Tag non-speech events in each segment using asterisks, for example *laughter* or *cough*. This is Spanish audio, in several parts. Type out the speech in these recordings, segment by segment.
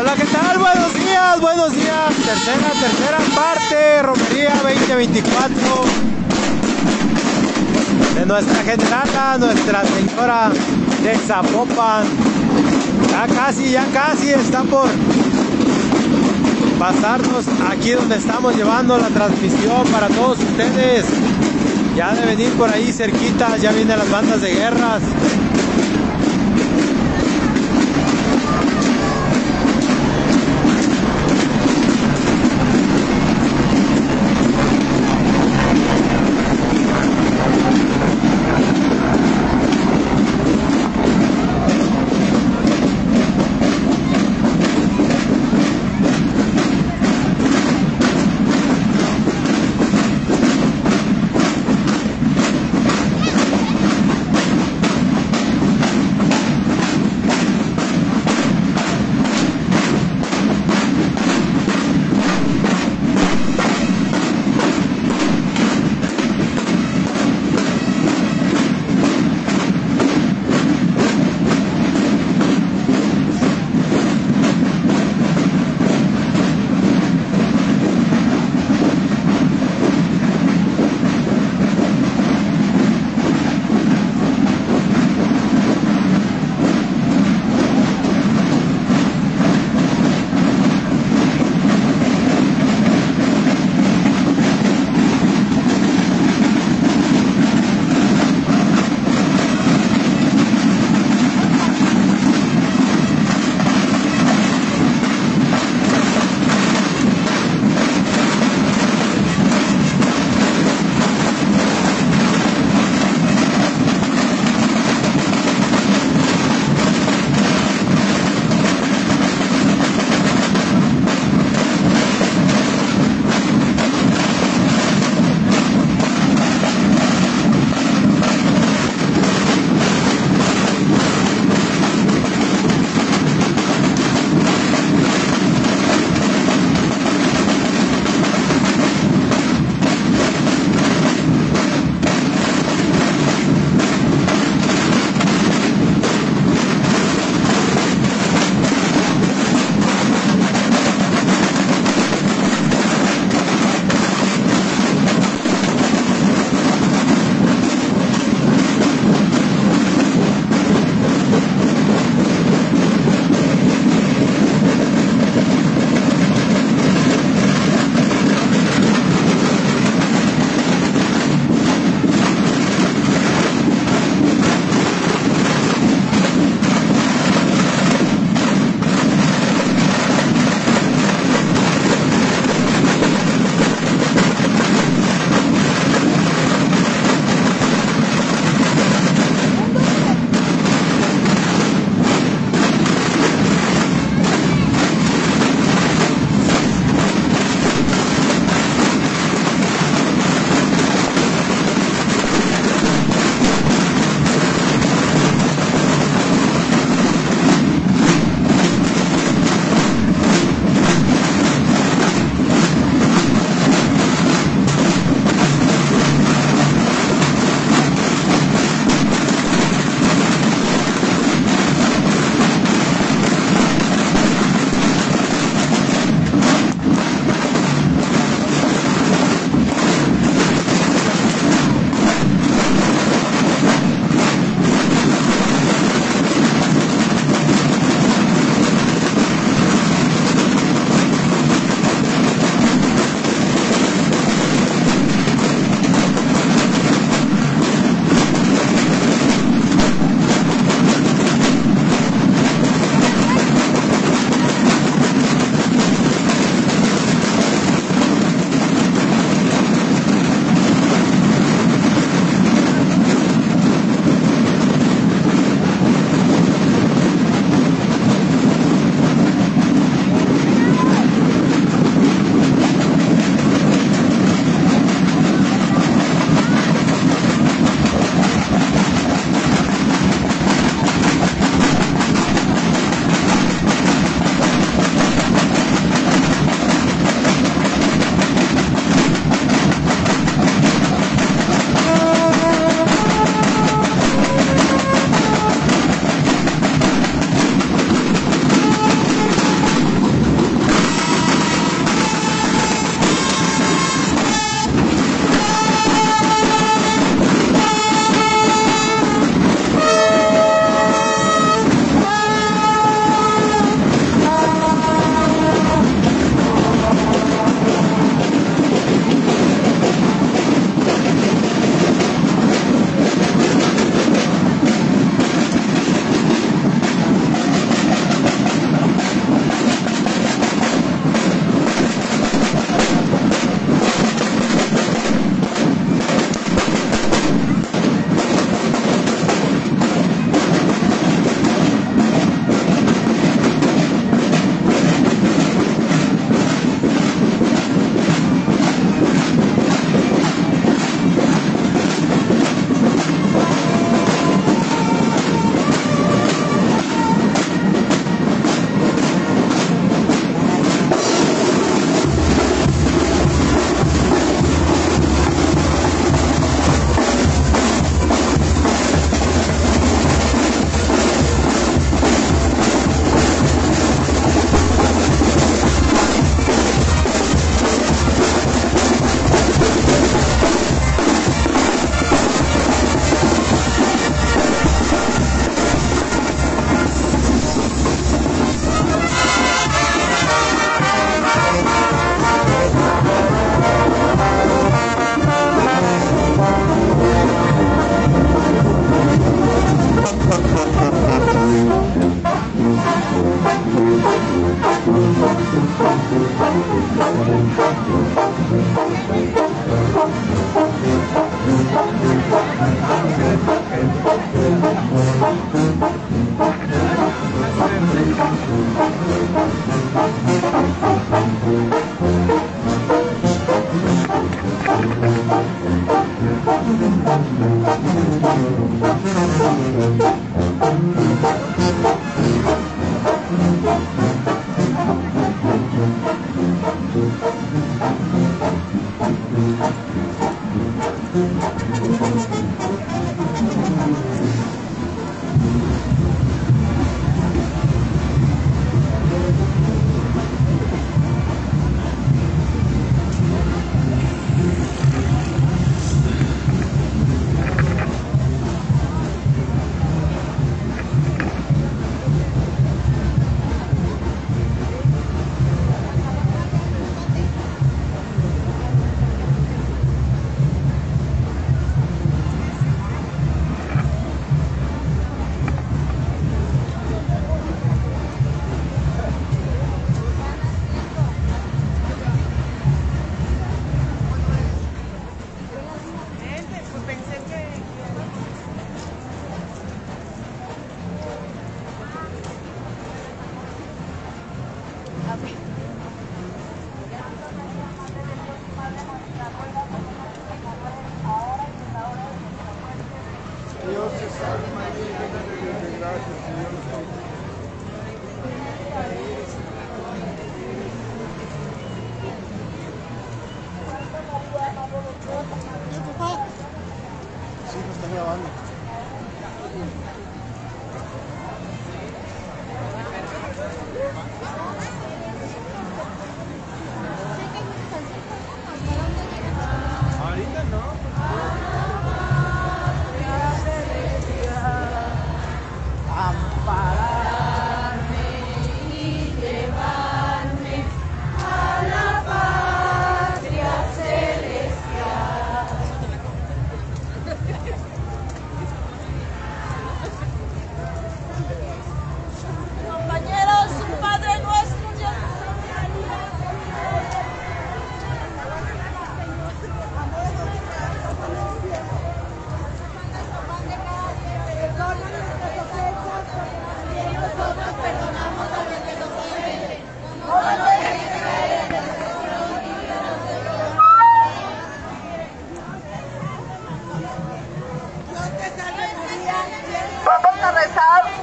Hola, ¿qué tal? Buenos días, buenos días. Tercera, tercera parte, romería 2024 de nuestra generala, nuestra señora de Zapopan. Ya casi, ya casi está por pasarnos aquí donde estamos llevando la transmisión para todos ustedes. Ya de venir por ahí cerquita, ya vienen las bandas de guerras.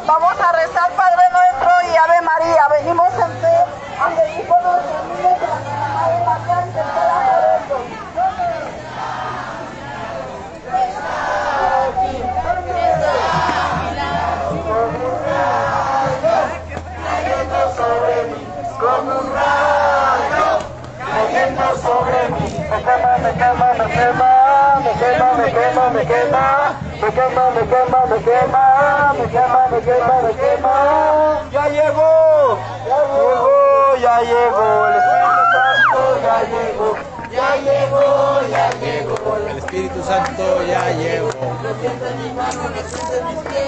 Vamos a rezar Padre Nuestro y Ave María. Venimos en fe ante el Hijo de nuestros niños de la Madre María interceda por esto. sobre mí, sobre mí. Me quema, me quema, me quema, me quema, me quema, me quema, me quema, me quema, me quema se quema, se quema. Ya llegó, ya llegó, ya llegó, el Espíritu Santo ya llegó. Ya llegó, ya llegó. El Espíritu Santo ya llegó. Resiente mi mano, mis mi mano.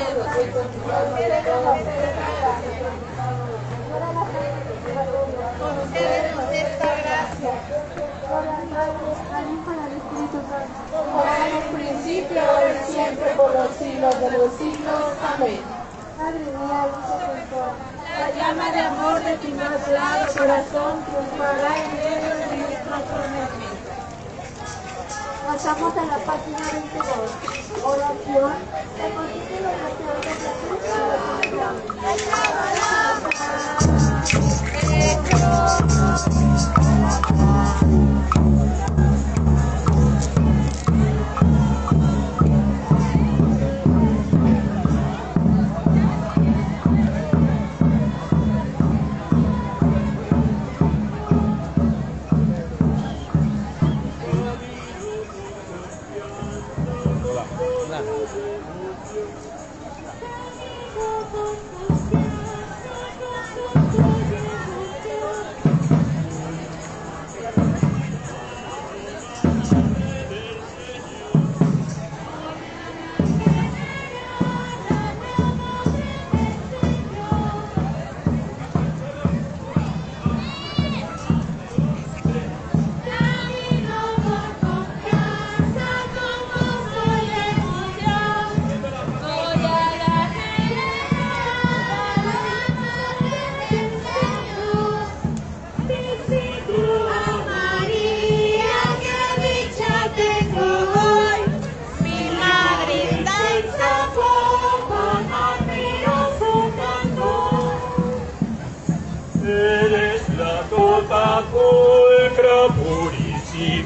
Con ustedes nos esta gracia. Como en el principio, y siempre, por los siglos de los siglos. Amén la llama de amor de tu inmaculado corazón triunfará en medio de. Pasamos a la página 22. Oración. Se consiste en la oración de Jesús y la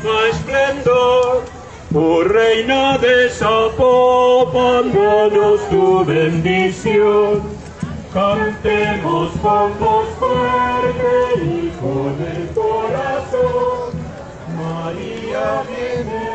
purísima esplendor, oh reina de Zapopan, danos tu bendición. Cantemos con voz fuerte y con el corazón. María viene,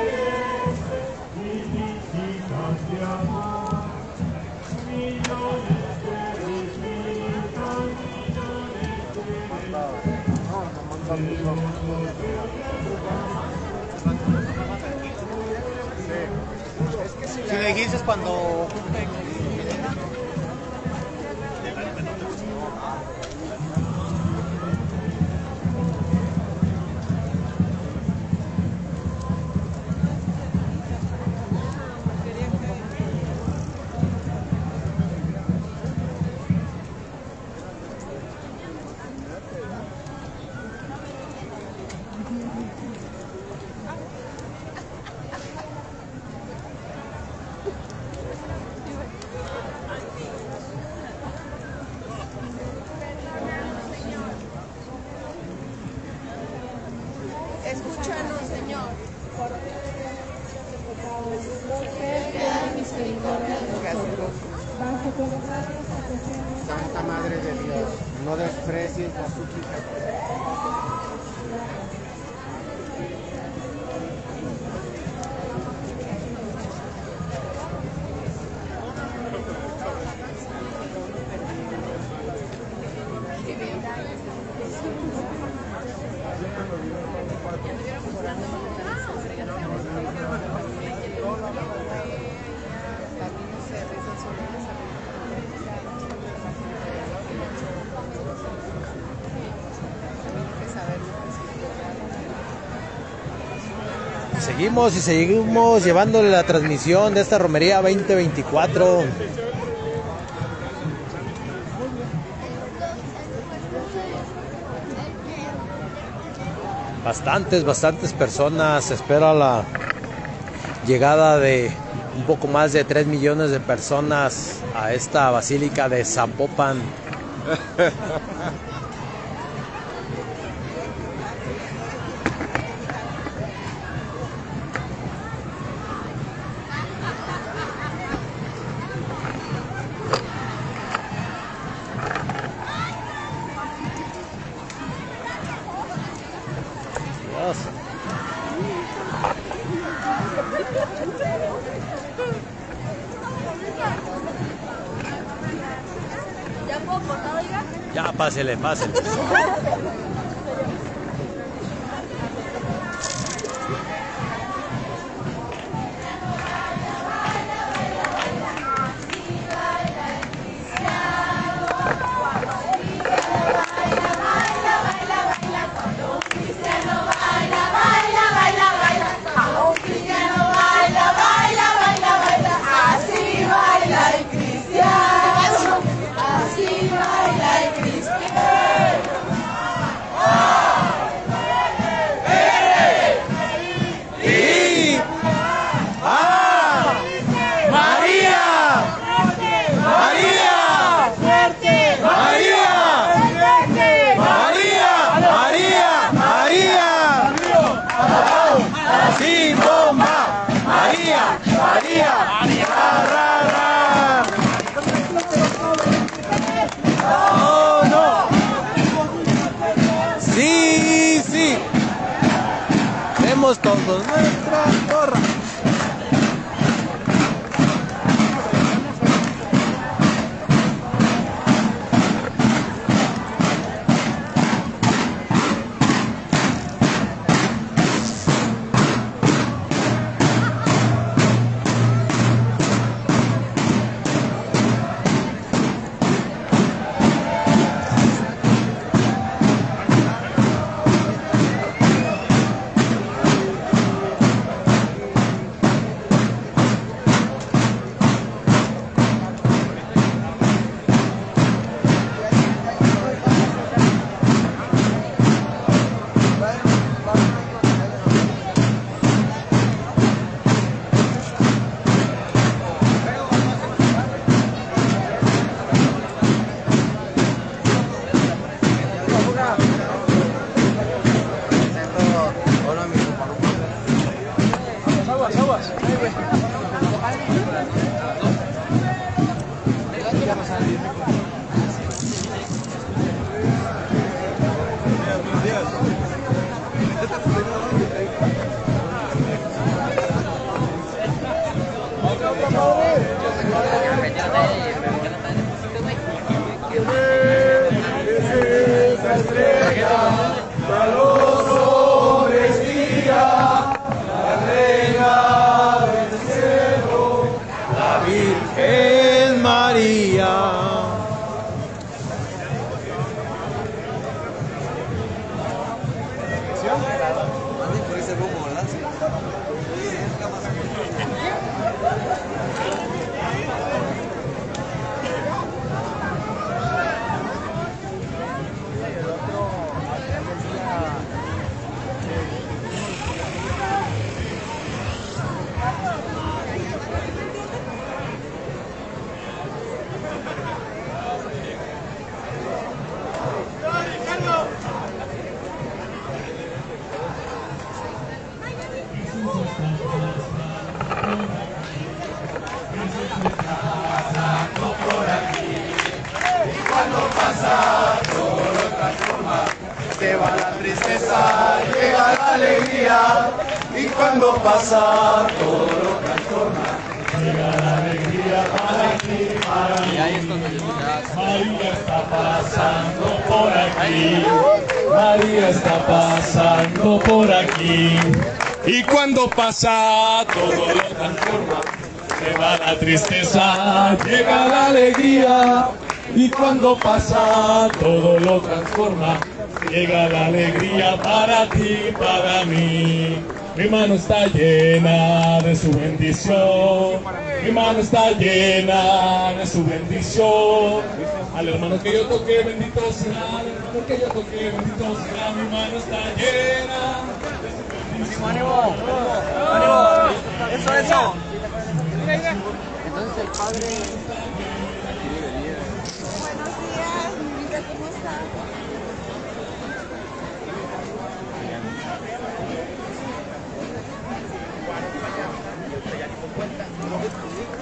Dijiste cuando Seguimos y seguimos llevándole la transmisión de esta romería 2024. Bastantes, bastantes personas. Espera la llegada de un poco más de 3 millones de personas a esta basílica de Zapopan. *laughs* Pásele, está llena de su bendición. Mi mano está llena de su bendición. Al hermano que yo toqué, bendito será. Al hermano que yo toqué, bendito será. Mi mano está llena de su bendición. ¡Ánimo! ¡Ánimo! ¡Eso, eso! Entonces el padre Buenos días, mira cómo está.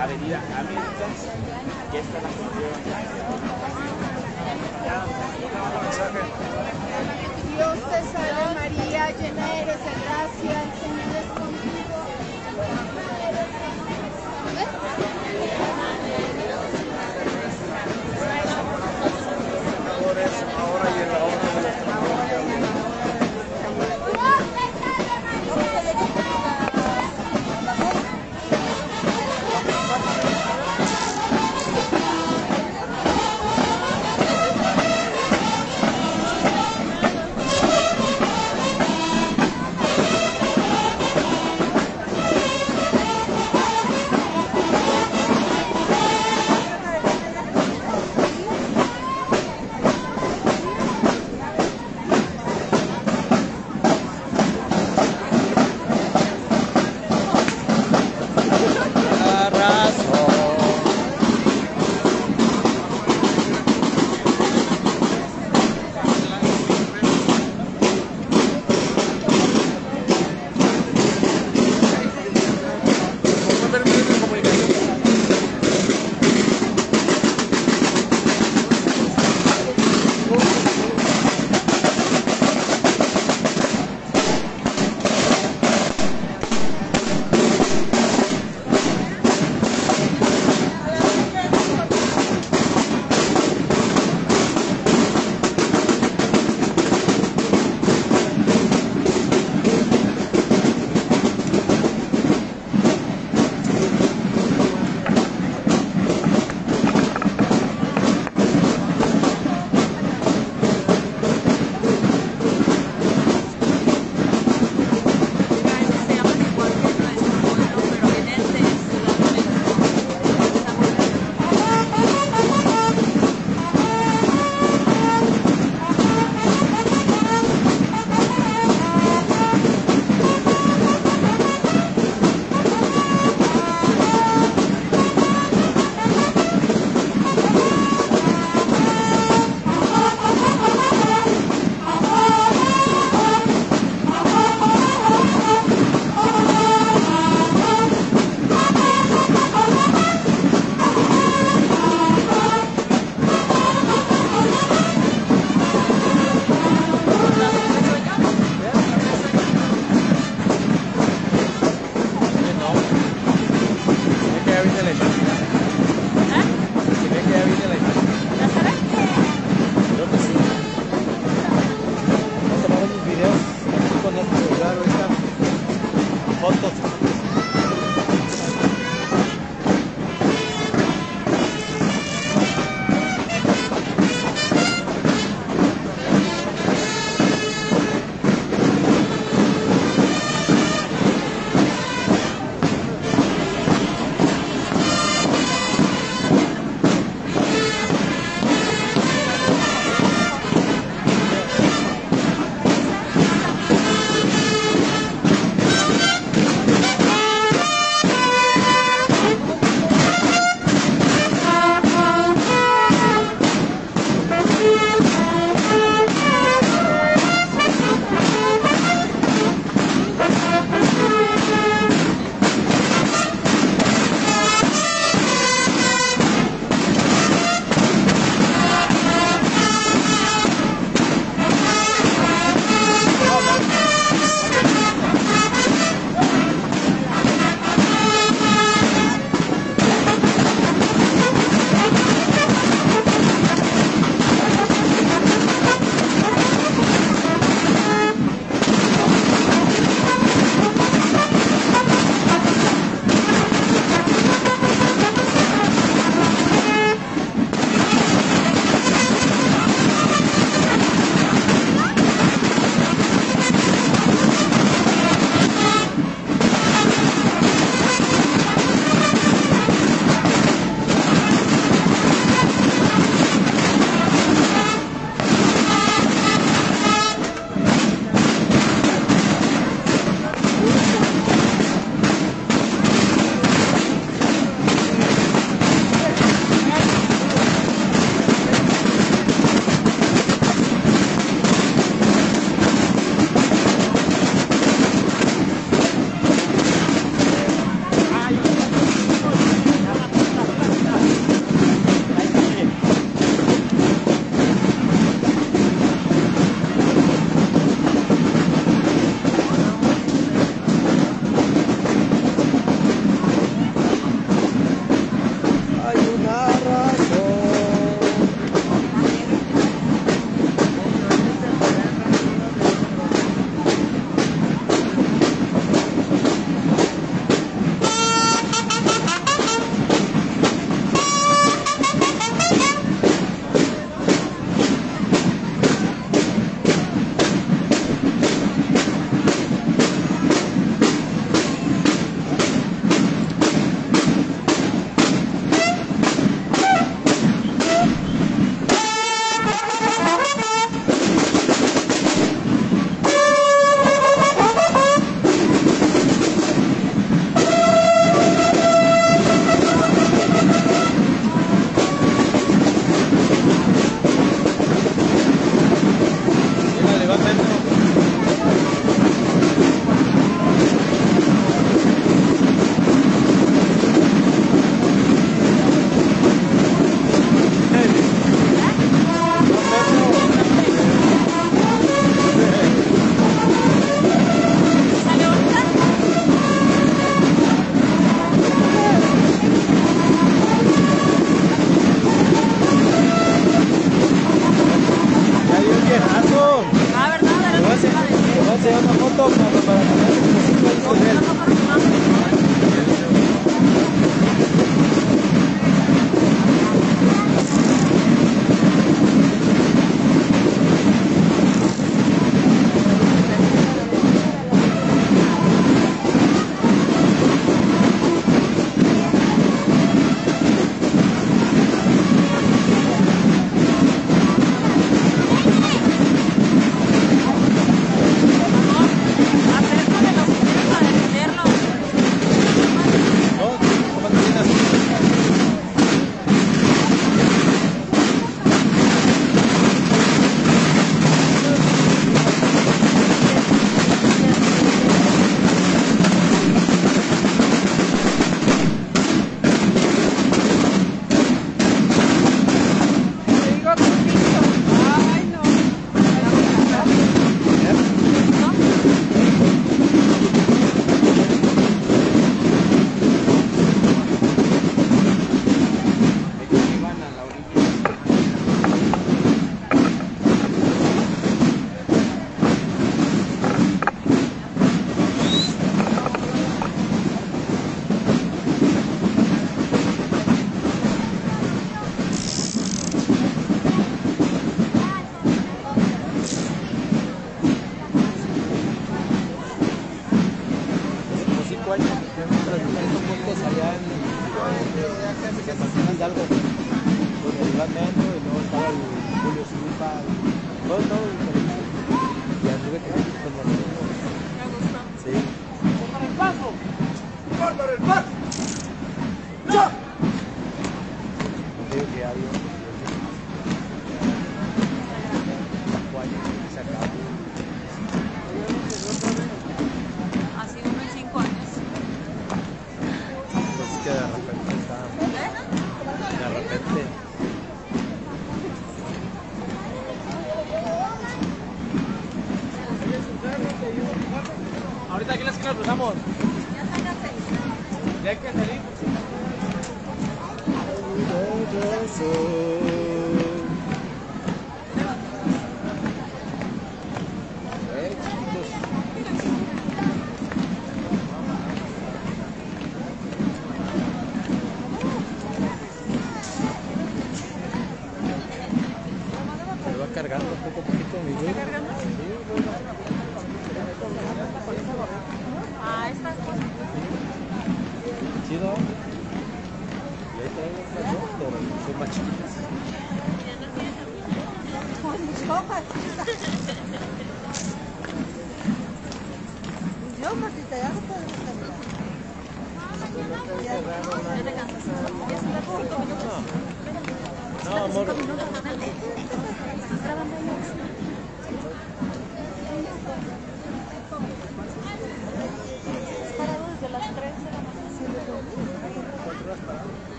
Avenida América, ya está la Dios te salve María, llena de gracia,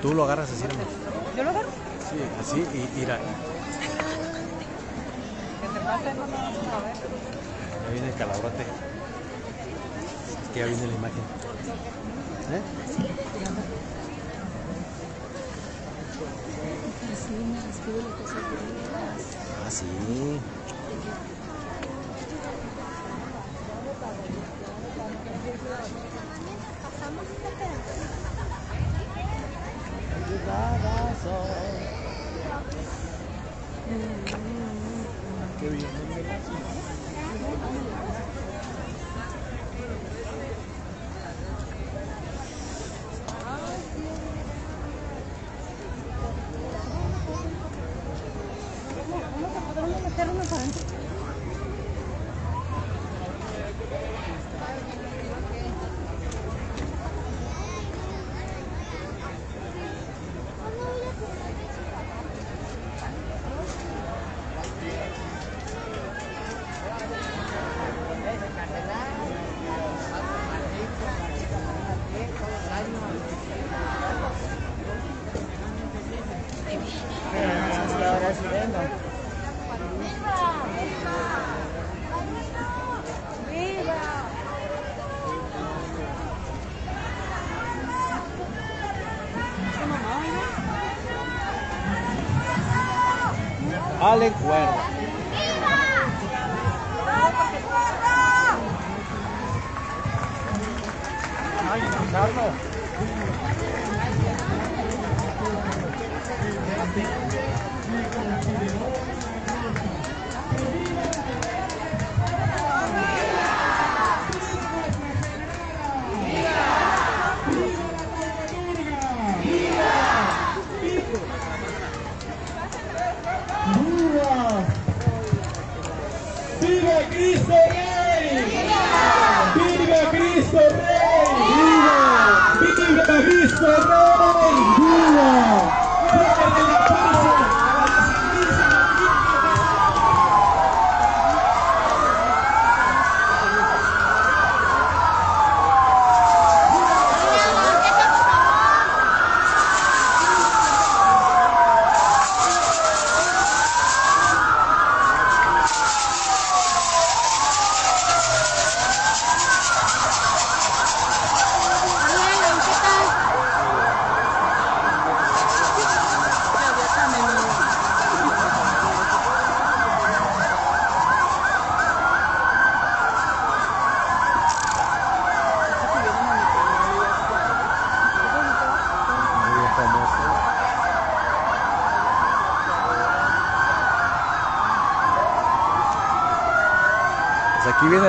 Tú lo agarras así, ¿no? ¿Yo lo agarro? Sí, así y tira. *laughs* Que te pase, no, a ver. Ya viene el calabrote. Es que ya viene la imagen. ¿Eh? Ah, sí. experience.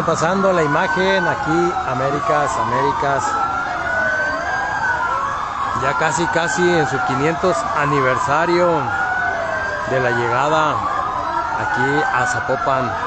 pasando la imagen aquí, Américas, Américas. Ya casi, casi en su 500 aniversario de la llegada aquí a Zapopan.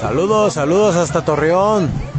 Saludos, saludos hasta Torreón.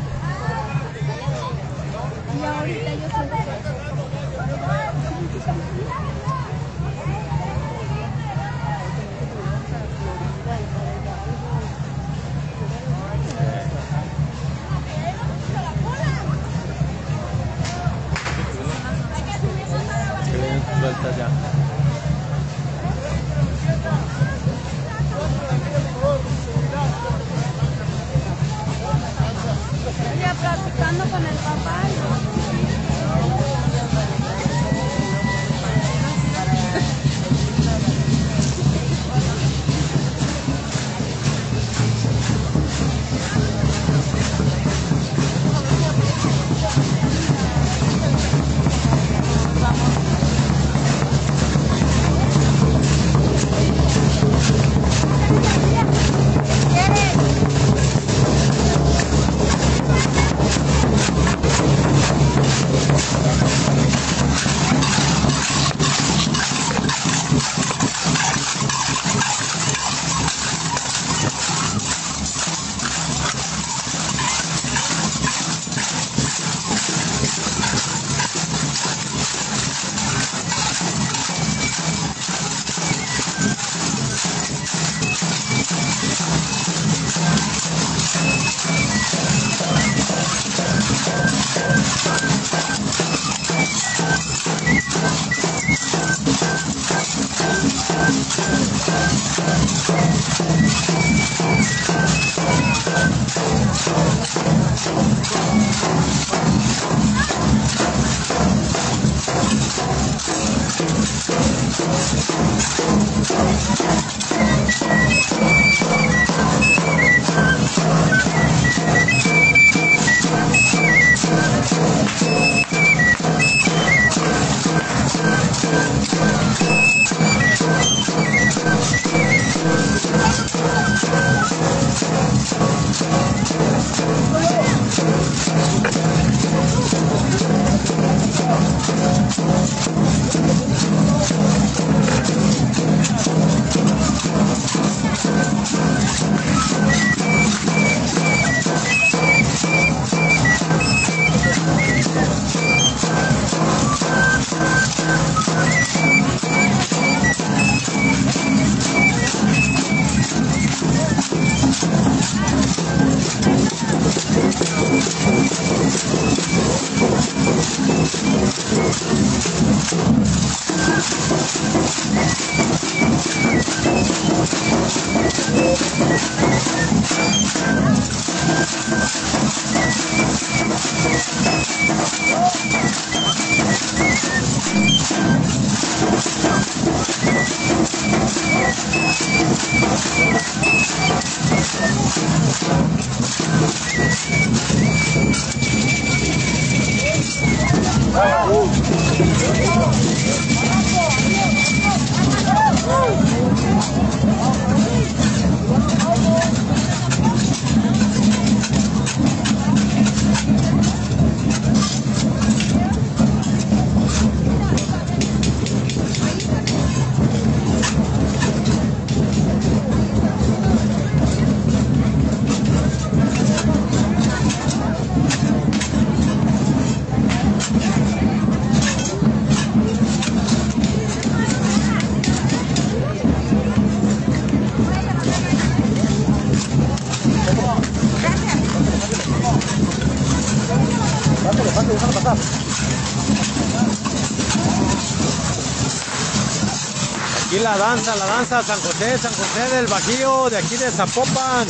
La danza, la danza San José, San José del Bajío, de aquí de Zapopan.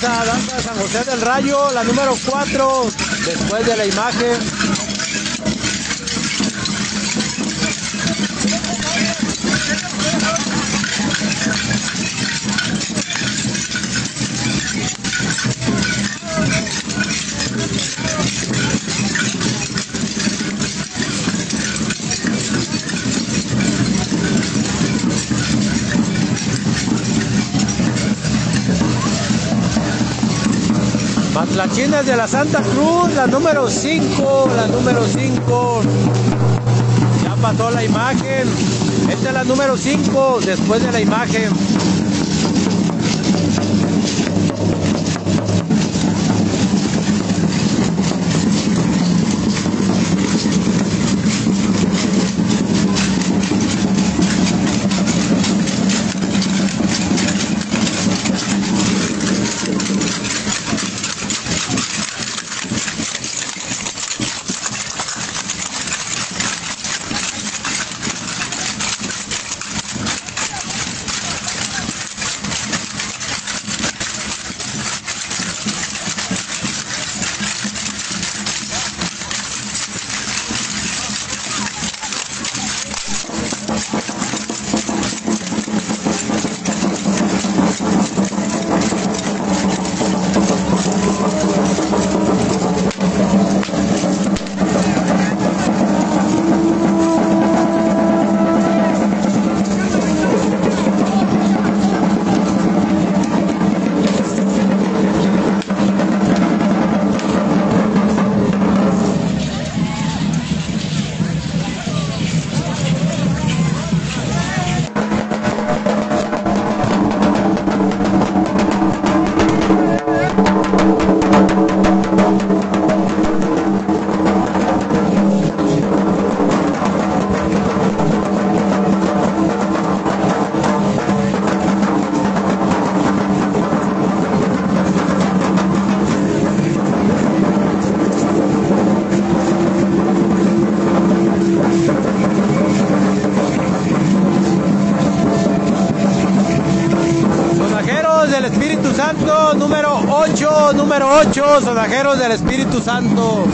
Danza, danza San José del Rayo, la número 4, después de la imagen. Matlachines de la Santa Cruz, la número 5, la número 5. Ya pasó la imagen. Esta es la número 5 después de la imagen. Número 8, sonajeros del Espíritu Santo.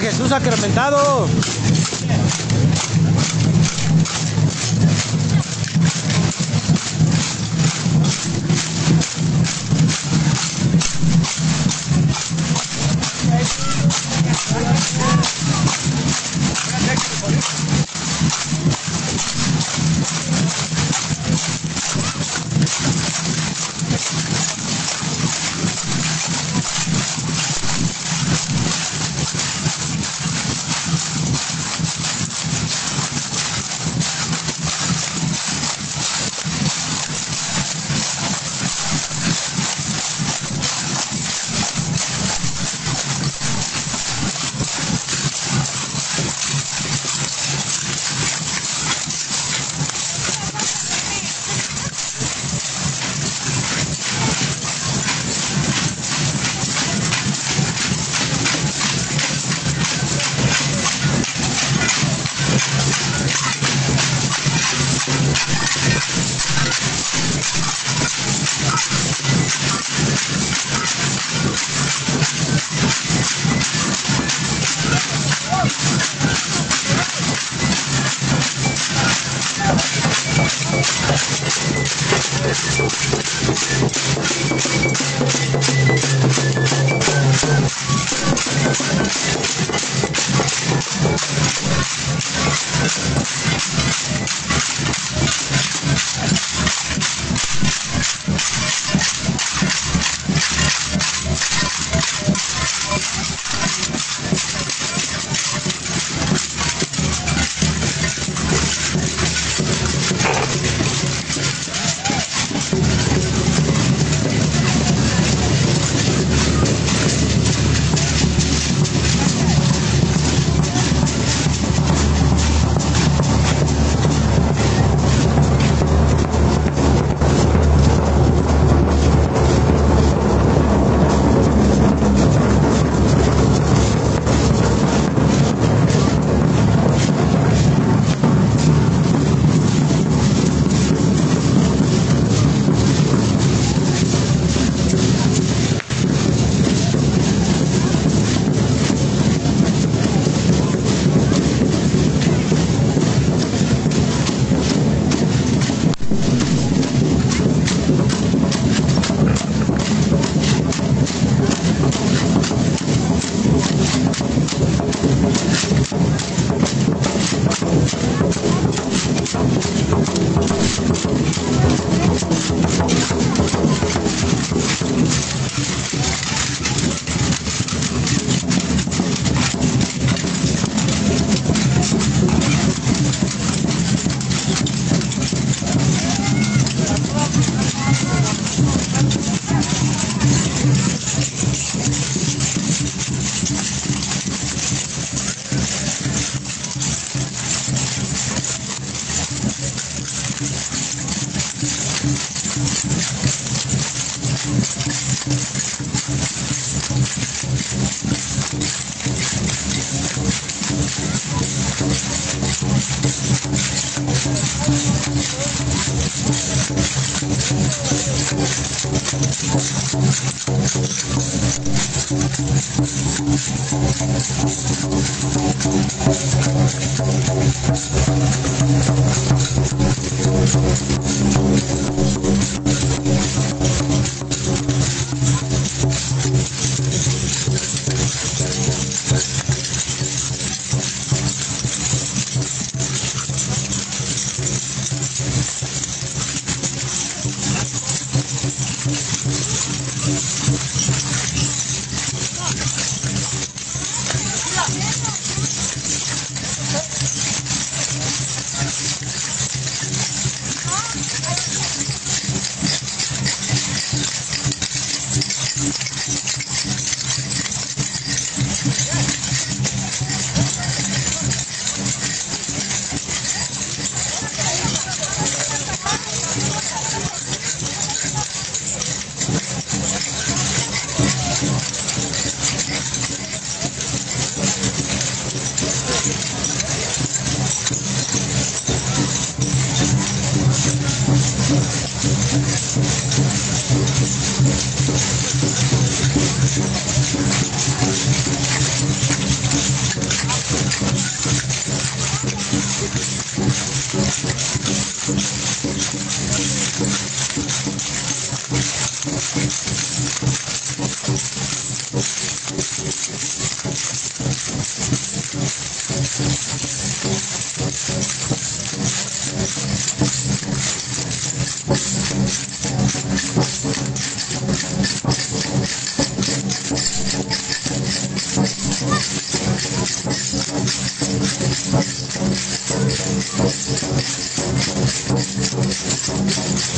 Jesús sacramentado.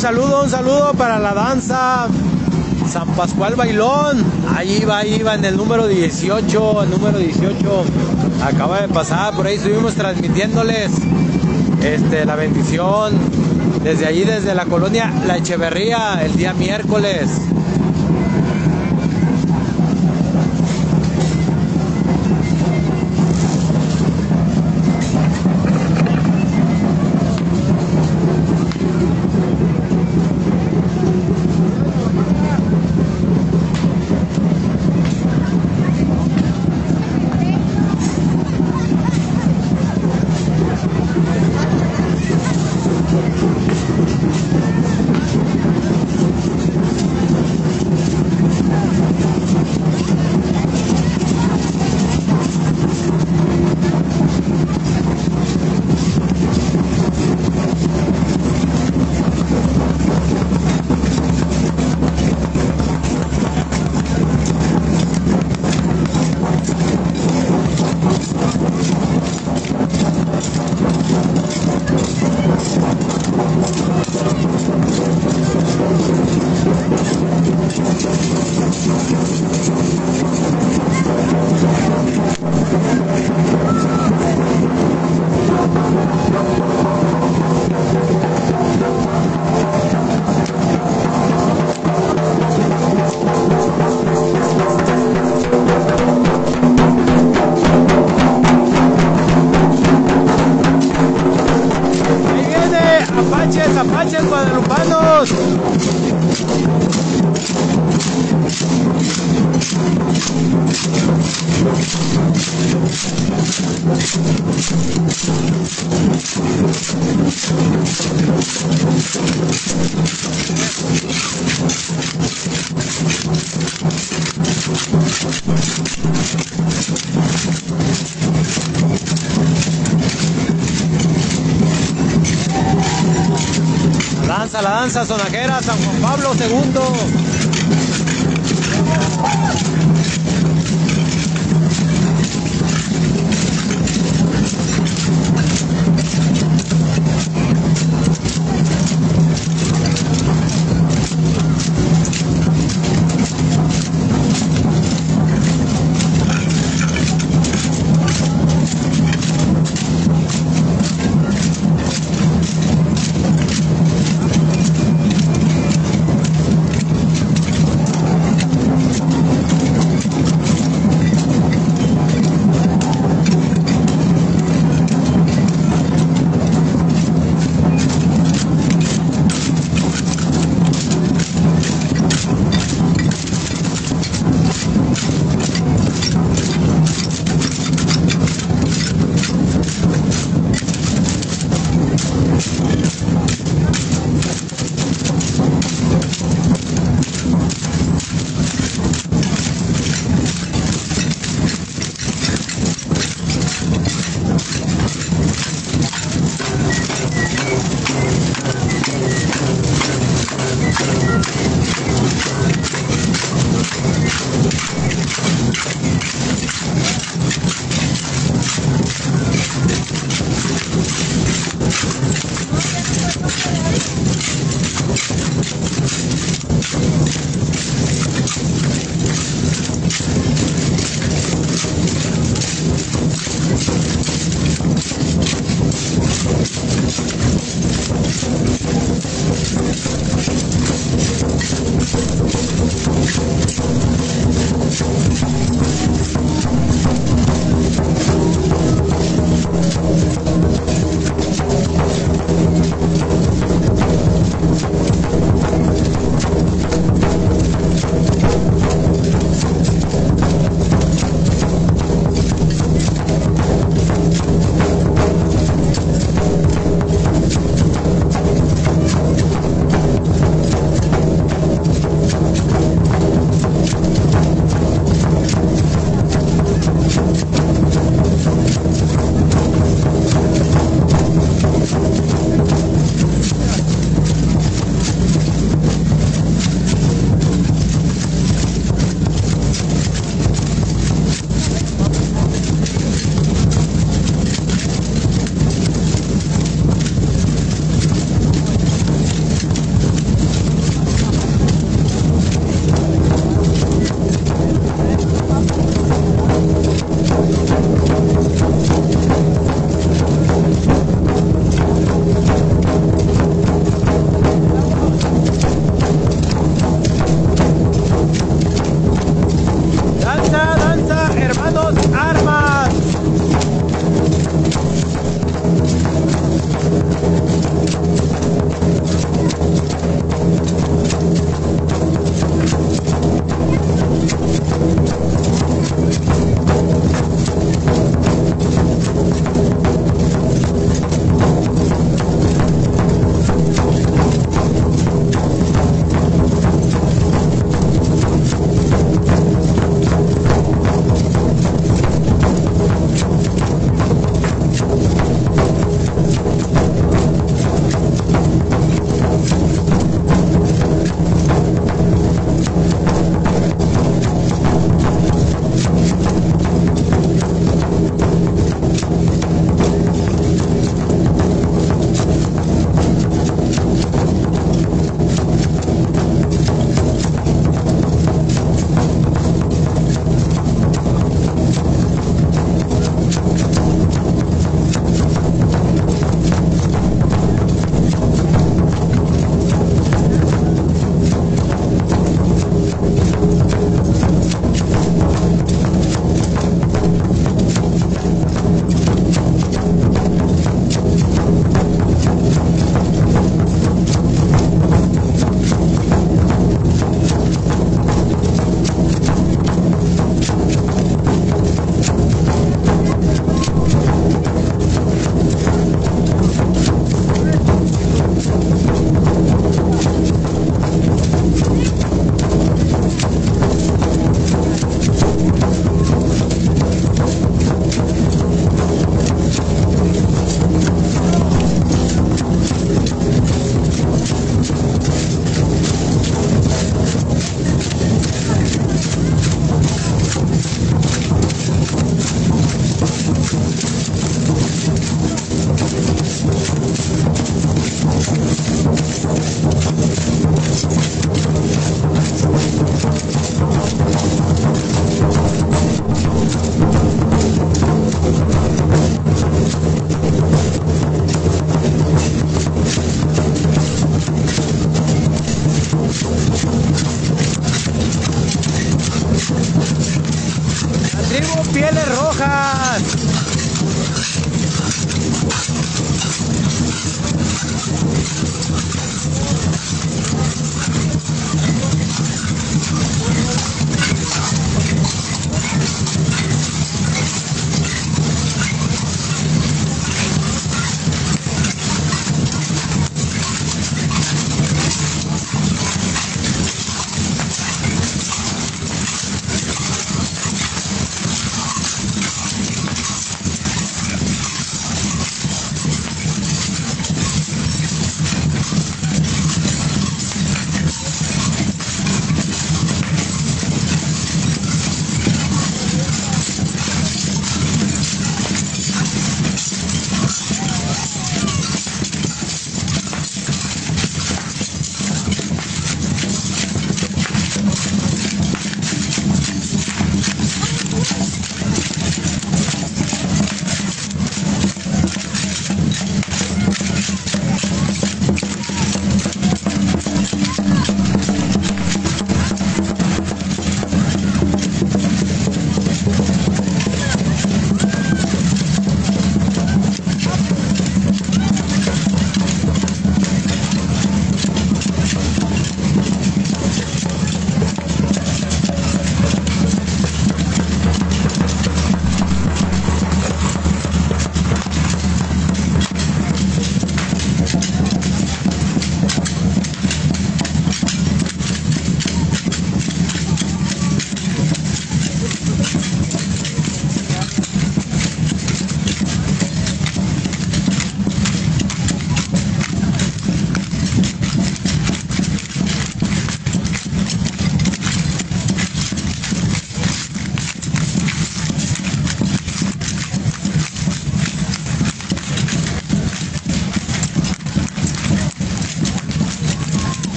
saludo, un saludo para la danza San Pascual Bailón. Ahí va, ahí va en el número 18, el número 18. Acaba de pasar, por ahí estuvimos transmitiéndoles este, la bendición desde allí, desde la colonia La Echeverría, el día miércoles. Juan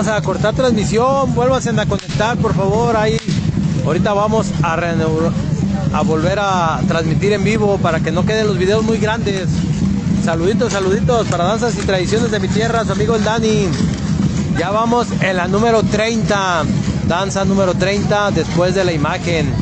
Vamos a cortar transmisión, vuélvanse a conectar, por favor, ahí. Ahorita vamos a, a volver a transmitir en vivo para que no queden los videos muy grandes. Saluditos, saluditos para danzas y tradiciones de mi tierra, su amigo el Dani. Ya vamos en la número 30, danza número 30 después de la imagen.